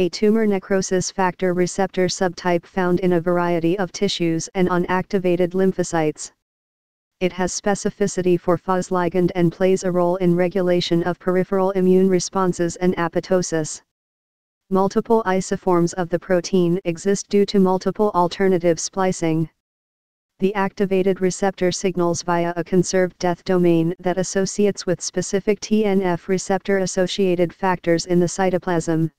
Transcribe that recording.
a tumor necrosis factor receptor subtype found in a variety of tissues and on activated lymphocytes. It has specificity for FAS ligand and plays a role in regulation of peripheral immune responses and apoptosis. Multiple isoforms of the protein exist due to multiple alternative splicing the activated receptor signals via a conserved death domain that associates with specific TNF receptor associated factors in the cytoplasm.